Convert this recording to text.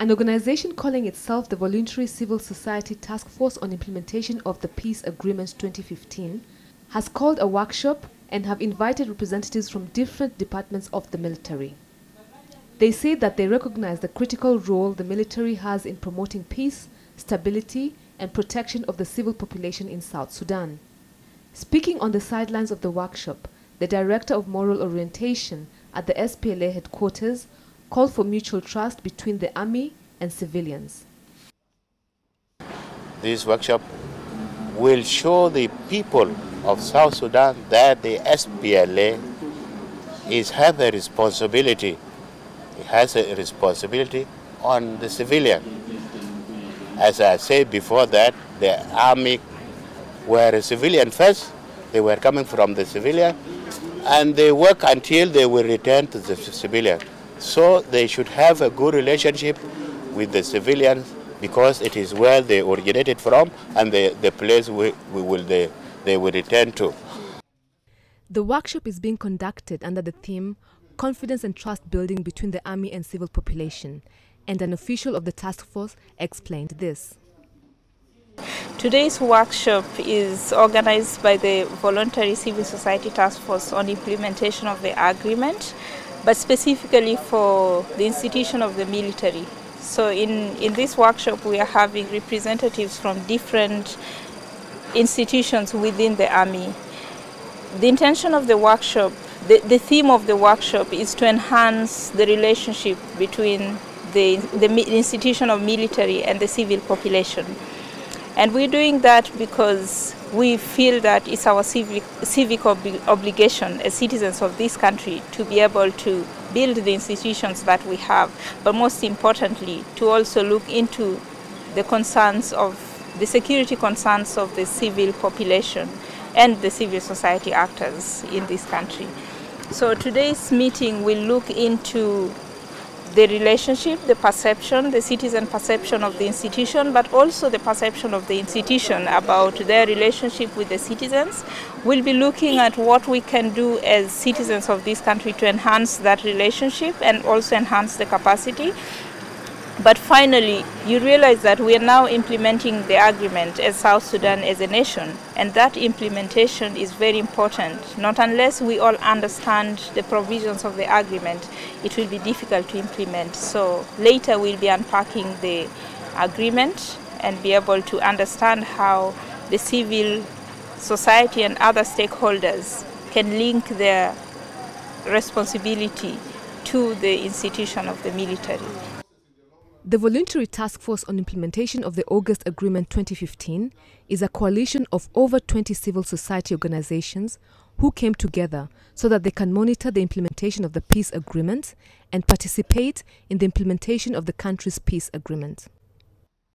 An organization calling itself the Voluntary Civil Society Task Force on Implementation of the Peace Agreement 2015 has called a workshop and have invited representatives from different departments of the military. They say that they recognize the critical role the military has in promoting peace, stability, and protection of the civil population in South Sudan. Speaking on the sidelines of the workshop, the Director of Moral Orientation at the SPLA headquarters called for mutual trust between the army and civilians. This workshop will show the people of South Sudan that the SPLA is have a responsibility. It has a responsibility on the civilian. As I said before that, the army were a civilian first. They were coming from the civilian, and they work until they will return to the civilian. So they should have a good relationship with the civilians because it is where they originated from and the, the place we, we will they, they will return to. The workshop is being conducted under the theme Confidence and Trust Building Between the Army and Civil Population, and an official of the task force explained this. Today's workshop is organized by the Voluntary Civil Society Task Force on implementation of the agreement, but specifically for the institution of the military. So in, in this workshop we are having representatives from different institutions within the army. The intention of the workshop, the, the theme of the workshop is to enhance the relationship between the, the institution of military and the civil population. And we're doing that because we feel that it's our civic, civic ob obligation as citizens of this country to be able to build the institutions that we have, but most importantly, to also look into the concerns of the security concerns of the civil population and the civil society actors in this country. So today's meeting will look into the relationship, the perception, the citizen perception of the institution, but also the perception of the institution about their relationship with the citizens. We'll be looking at what we can do as citizens of this country to enhance that relationship and also enhance the capacity but finally, you realize that we are now implementing the agreement as South Sudan as a nation, and that implementation is very important. Not unless we all understand the provisions of the agreement, it will be difficult to implement. So later we'll be unpacking the agreement and be able to understand how the civil society and other stakeholders can link their responsibility to the institution of the military. The Voluntary Task Force on Implementation of the August Agreement 2015 is a coalition of over 20 civil society organizations who came together so that they can monitor the implementation of the peace agreement and participate in the implementation of the country's peace agreement.